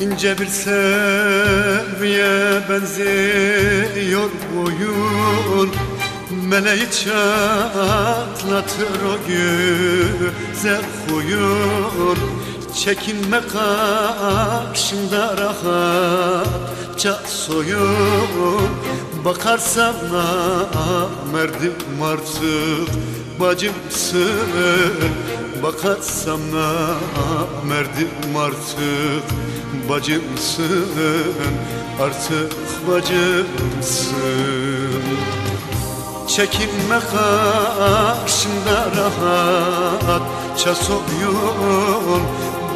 ince bir seviye benziyor boyun. Meleği çatlatır o güzel huyun. Çekinme karşında rahatça soyun. Bakarsam namerdim artık bacımsın Bakarsam namerdim artık bacımsın Artık bacımsın. Çekinme karşımda rahatça soyun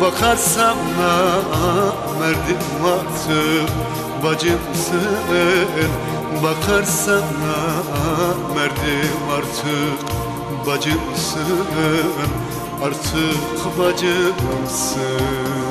Bakarsam namerdim artık bacımsın. Bakarsam namerdim artık bacımsın. Artık bacımsın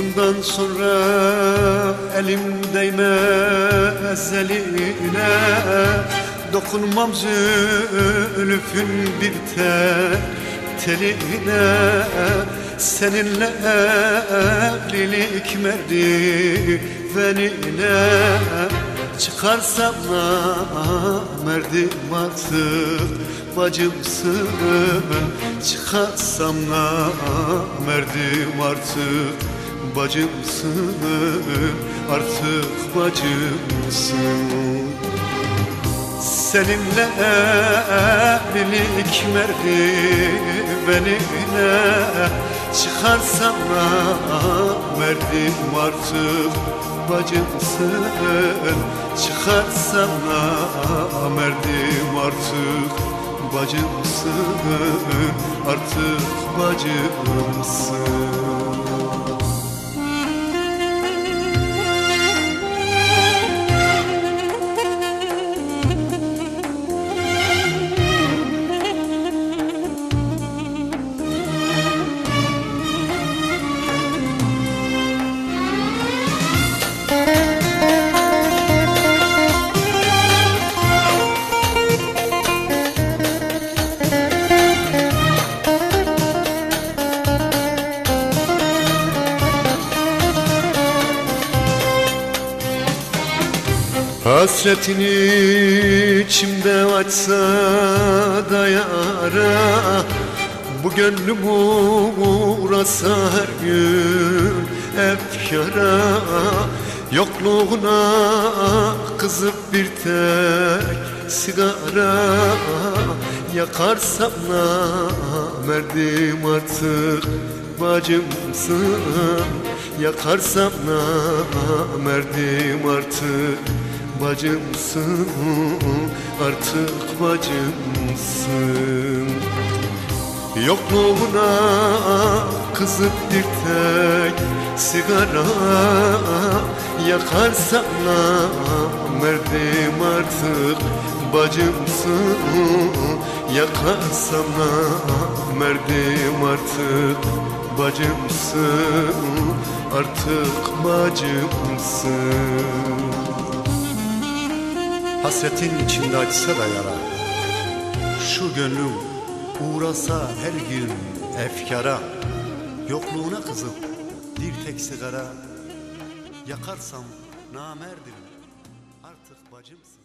Bundan sonra elim değmez eline. Dokunmam zülfün bir tel teline. Seninle evlilik merdivenine Çıkarsam namerdim artık bacımsın. Çıkarsam namerdim artık bacımsın Artık bacımsın. Seninle evlilik merdivenine Çıkarsam namerdim artık bacımsın. Çıkarsam namerdim artık bacımsın Artık bacımsın Hasretin içimde açsa da yara Bu gönlüm uğrasa her gün efkara Yokluğuna kızıp bir tek sigara Yakarsam namerdim artık bacımsın? Yakarsam namerdim artık bacımsın Artık bacımsın. Yokluğuna kızıp bir tek sigara Yakarsam namerdim artık bacımsın Yakarsam namerdim artık bacımsın Artık bacımsın Hasretin içinde açsa da yara. Şu gönlüm uğrasa her gün efkara. Yokluğuna kızıp bir tek sigara. Yakarsam namerdim artık bacımsın